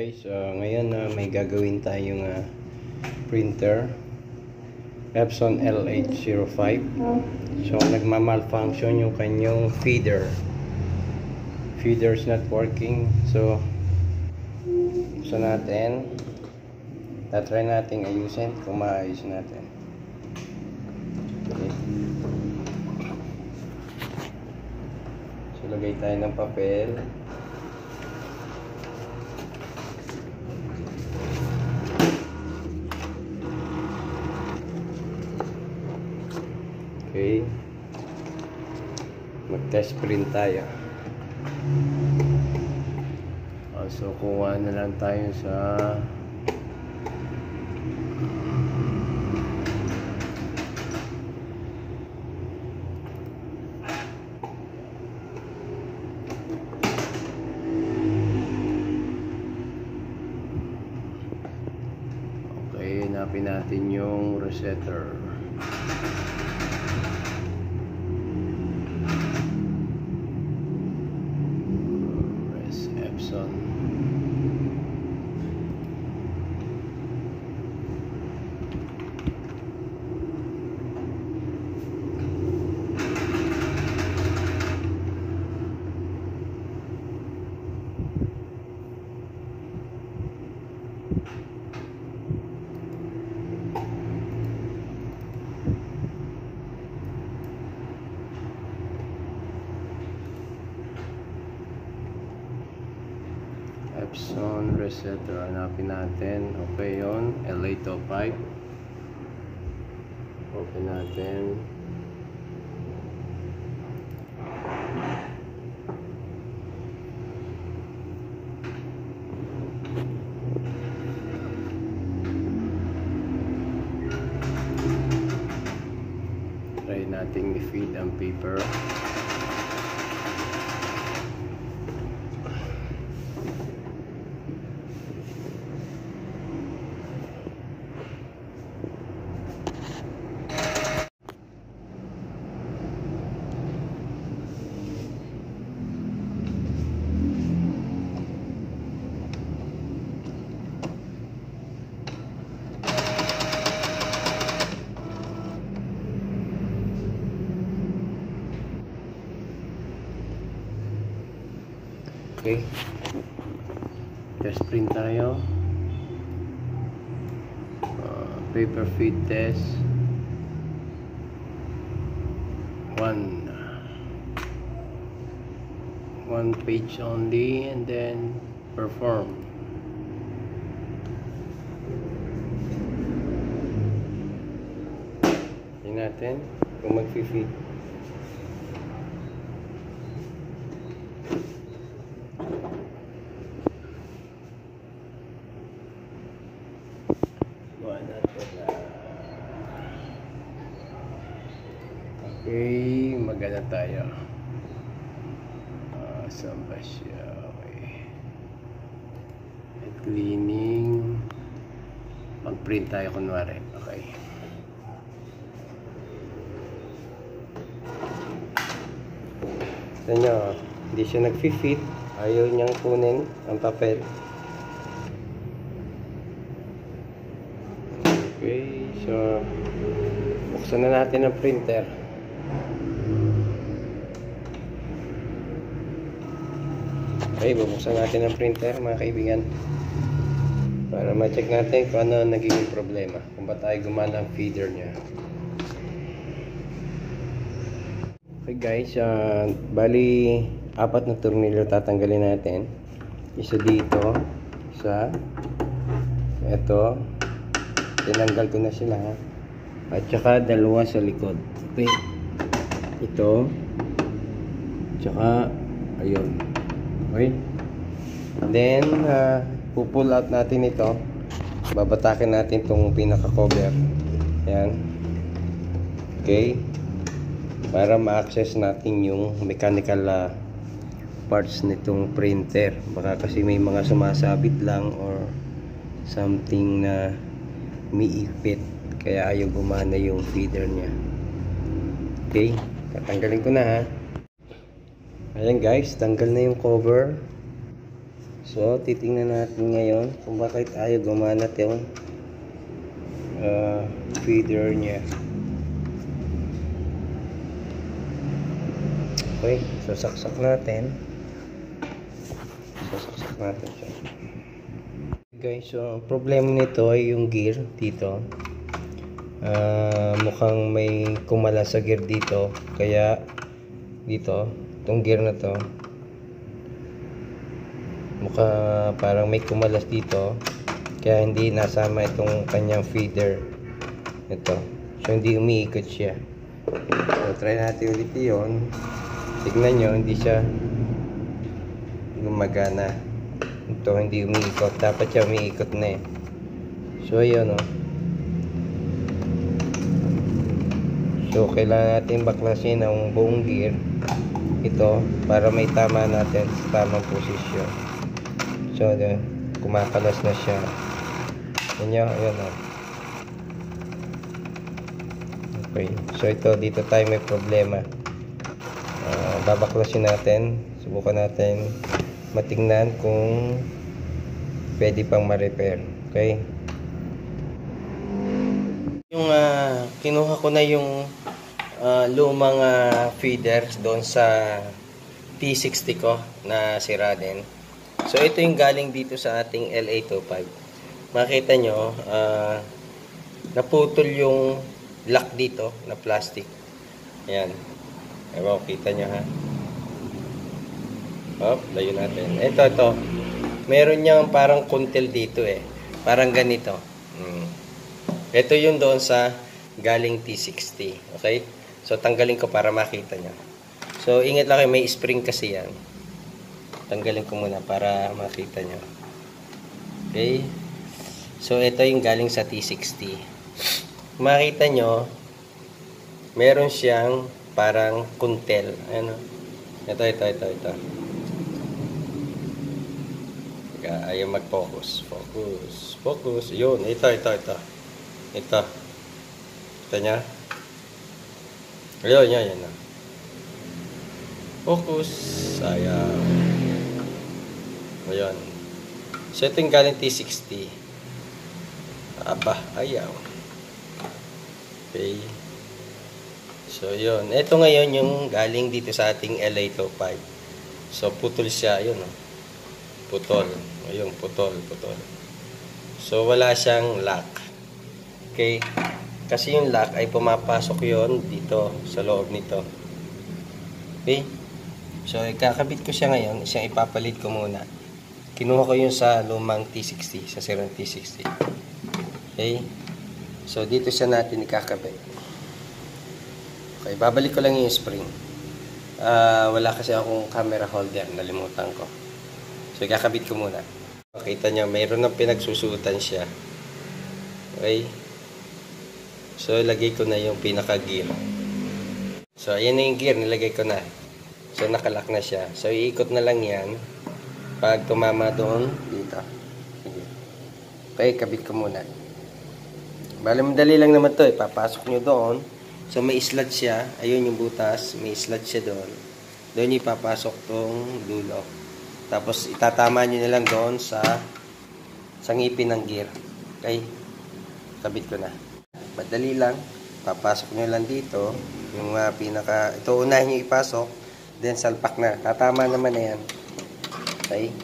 guys, uh, ngayon uh, may gagawin tayong uh, printer. Epson LH05 so nagmamalfunction yung kanyang feeder. Feeder's not working so so natin. Tatry natin ayusin kung maayos natin. Okay. so lagay tayo ng papel Okay. Mag-test print tayo. Oh, so, kuha na lang tayo sa Okay, hanapin natin yung resetter. Res Epson. Epson resetter. Hanapin natin. Okay yon L805. Open natin. Try nating i-feed ang paper. Okay. Test print tayo. Uh, paper feed test. One. One page only and then perform. Tingnan natin kung mag-feed. Gawa natin na Okay, magana tayo. Ah, saan ba siya? Okay. At cleaning. Mag-print tayo kunwari. Okay. Tignan nyo, hindi siya nag-fit. Ayaw niyang kunin ang papel. Okay, so buksan na natin ang printer. Okay, bubuksan natin ang printer mga kaibigan. Para ma-check natin kung ano ang naging problema. Kung ba tayo gumana ang feeder niya. Okay guys, uh, bali apat na tornilyo tatanggalin natin. Isa dito, isa, ito, tinanggal ko na sila. At saka dalawa sa likod. Okay. Ito. Tsaka ayun. Okay. Then uh, pupull out natin ito. Babatakin natin tong pinaka-cover. Yan. Okay. Para ma-access natin yung mechanical uh, parts nitong printer. Baka kasi may mga sumasabit lang or something na umiipit kaya ayaw gumana yung feeder niya okay tatanggalin ko na ha ayan guys tanggal na yung cover So, titingnan natin ngayon kung bakit ayaw gumanat yung uh, feeder niya. Okay, so saksak natin. So, saksak natin siya. Guys, so problema nito ay yung gear dito. Ah, mukhang may kumala sa gear dito. Kaya dito, itong gear na to mukha parang may kumalas dito kaya hindi nasama itong kanyang feeder ito so hindi umiikot siya. So try natin ulit yun. Tignan nyo hindi siya gumagana. Ito hindi umiikot. Dapat siya umiikot na eh. So ayun o so kailangan natin baklasin ang buong gear ito para may tama natin sa tamang posisyon So, yun, kumakalas na siya. Yan yun, yun o. Okay. So, ito, dito tayo may problema. Uh, babaklasin natin. Subukan natin matingnan kung pwede pang ma-repair. Okay? Yung uh, kinuha ko na yung uh, lumang uh, feeders doon sa T60 ko na sira din. So, ito yung galing dito sa ating LA25. Makita nyo, uh, naputol yung lock dito na plastic. Ayan. Ewan, kita nyo ha. Hop, layo natin. Ito, ito. Meron niyang parang kuntil dito eh. Parang ganito. Hmm. Ito yung doon sa galing T60. Okay? So, tanggalin ko para makita nyo. So, ingat lang kayo. May spring kasi yan. Tanggalin ko muna para makita nyo okay? So ito yung galing sa T60 makita nyo meron siyang parang kuntel. Ano ito ito ito ito. Ayaw mag focus focus. Yun ito ito ito. Ito. Ito nya ayun yan yan focus ayaw Ayan. So, ito yung galing T60. Aba, ayaw. Okay. So, yun. Ito ngayon yung galing dito sa ating LA25. So, putol siya. Ayun, oh. Putol. Ayun, putol, putol. So, wala siyang lock. Okay. Kasi yung lock ay pumapasok yon dito sa loob nito. Okay. So, ikakabit ko siya ngayon. Isang ipapalit ko muna. Kinuha ko yun sa lumang T60, sa sirang T60. Okay? So, dito siya natin ikakabit. Okay, babalik ko lang yung spring. Uh, wala kasi akong camera holder, nalimutan ko. So, ikakabit ko muna. Makita nyo, mayroon ng pinagsusutan siya. Okay? So, ilagay ko na yung pinaka-gear. So, ayan na yung gear, nilagay ko na. So, nakalak na siya. So, iikot na lang yan. Pag tumama doon dito. Sige. Okay kabit ko muna. Bali madali lang naman to eh. Papasok nyo doon. So may slot siya. Ayun yung butas. May slot siya doon. Doon yung papasok tong dulo. Tapos itatama nyo na lang doon sa sa ngipin ng gear. Okay? Kabit ko na madali lang papasok nyo lang dito yung uh, pinaka ito unahin nyo ipasok then salpak na tatama naman na yan Okay?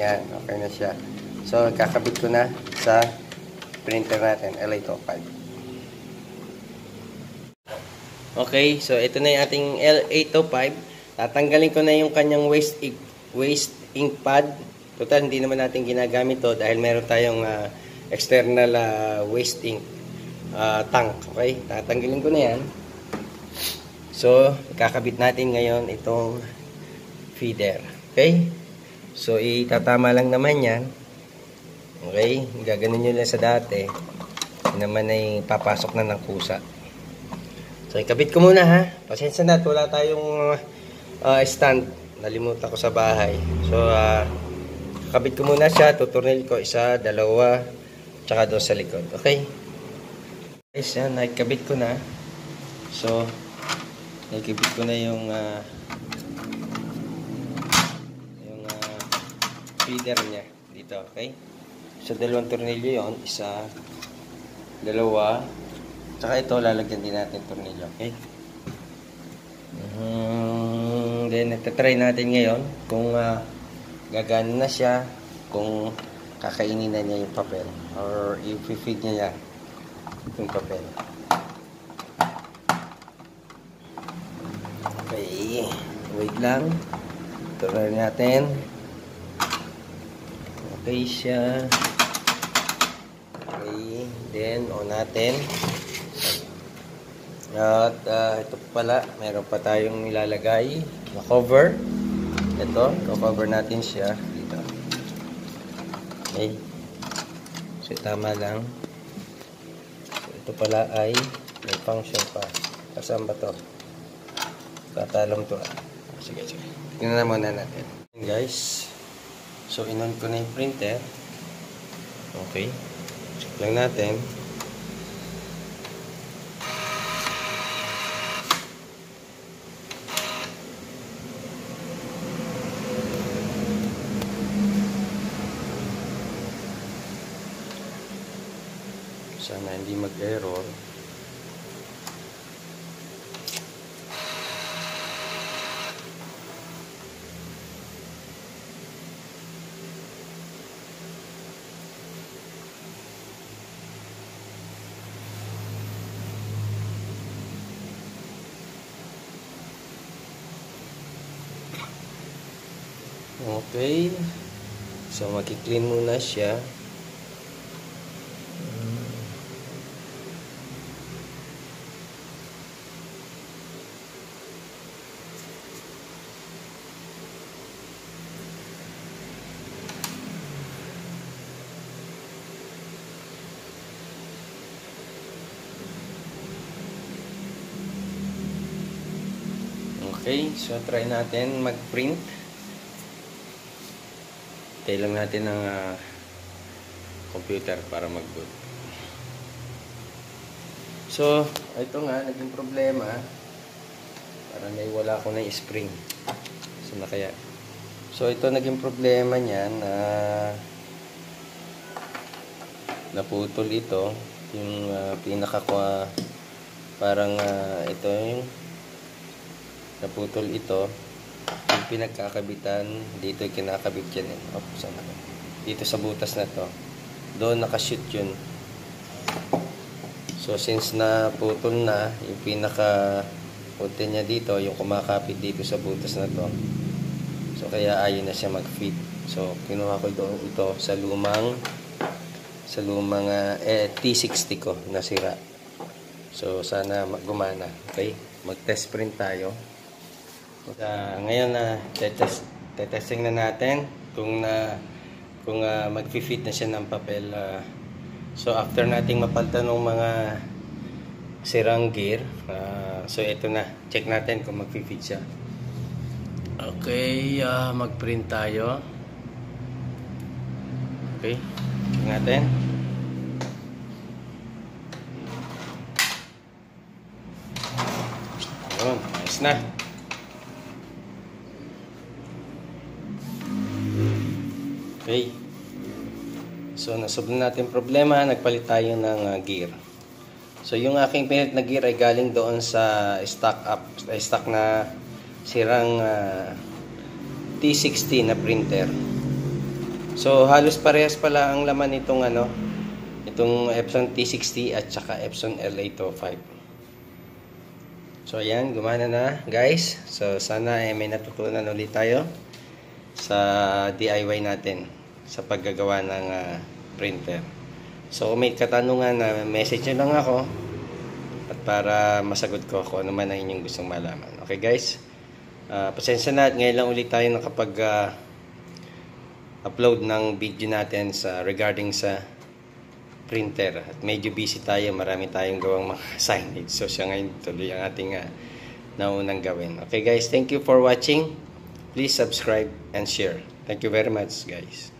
Yan, okay na siya. So, kakabit ko na sa printer natin, LA25. Okay, so ito na yung ating L805. Tatanggalin ko na yung kanyang waste ink, waste ink pad. Total, hindi naman natin ginagamit to dahil meron tayong uh, external uh, waste ink uh, tank. Okay, tatanggalin ko na yan. So, kakabit natin ngayon itong feeder. Okay? So, itatama lang naman yan. Okay? Gaganon nyo lang sa dati. Naman ay papasok na ng kusa. So, ikabit ko muna ha. Pasensya na, wala tayong uh, stand. Nalimutan ko sa bahay. So, uh, kakabit ko muna siya. Tuturnil ko isa, dalawa, tsaka doon sa likod. Okay? Guys, yan. Nakikabit ko na. So, nakikabit ko na yung uh, feeder niya dito, okay? So, dalawang tornilyo yon Isa, dalawa, tsaka ito, lalagyan din natin tornilyo, okay? Um, then, try natin ngayon kung uh, gagana na siya, kung kakainin na niya yung papel or i-feed niya yung papel. Okay, wait lang. Try natin. Okay siya. Okay, then on natin. At uh, ito pala, meron pa tayong nilalagay na cover. Ito, cover natin siya dito. Okay. So, tama lang. Ito pala ay may function pa. Kasama ba to? Tatalong to. Ah. Sige, sige. Tingnan na muna natin. Guys, so inon ko na yung printer. Okay. Check lang natin. Mag-error Okay. So, makiklean muna siya. Okay, so try natin mag-print. Tayo lang natin ng uh, computer para mag-boot. So, ito nga, naging problema. Para naiwala ko na spring. So, na kaya. So, ito naging problema niyan na uh, naputol ito. Yung uh, pinaka uh, parang uh, ito yung naputol ito yung pinagkakabitan dito kinakabit yan eh. oh, sana dito sa butas na to doon nakashoot yun. So since naputol na yung pinaka punte niya dito yung kumakapit dito sa butas na to so kaya ayun na siya mag fit so kinuha ko doon ito sa lumang sa lumang uh, eh, T60 ko nasira. So sana gumana. Okay? Mag test print tayo Uh, ngayon na uh, tetest, tetesting na natin kung na uh, kung uh, mag-fit na siya ng papel. Uh, so after nating mapalitan ng mga sirang gear, uh, so ito na, check natin kung mag-fit siya. Okay, uh, mag-print tayo. Okay, check natin. Ayun, ayos na. Okay. So, nasolve natin problema. Nagpalit tayo ng uh, gear. So, yung aking pinit na gear ay galing doon sa stock up, uh, stock na sirang uh, T60 na printer. So, halos parehas pala ang laman nitong ano, itong Epson T60 at saka Epson L805. So, ayan, gumana na, guys. So, sana eh, may natutunan ulit tayo sa DIY natin sa paggagawa ng uh, printer. So kung may katanungan na uh, message nyo lang ako at para masagot ko kung ano man ang inyong gustong malaman. Okay guys? Uh, pasensya na at ngayon lang ulit tayo nakapag uh, upload ng video natin sa regarding sa printer. At medyo busy tayo marami tayong gawang mga signage. So siya ngayon tuloy ang ating uh, naunang gawin. Okay guys? Thank you for watching. Please subscribe and share. Thank you very much guys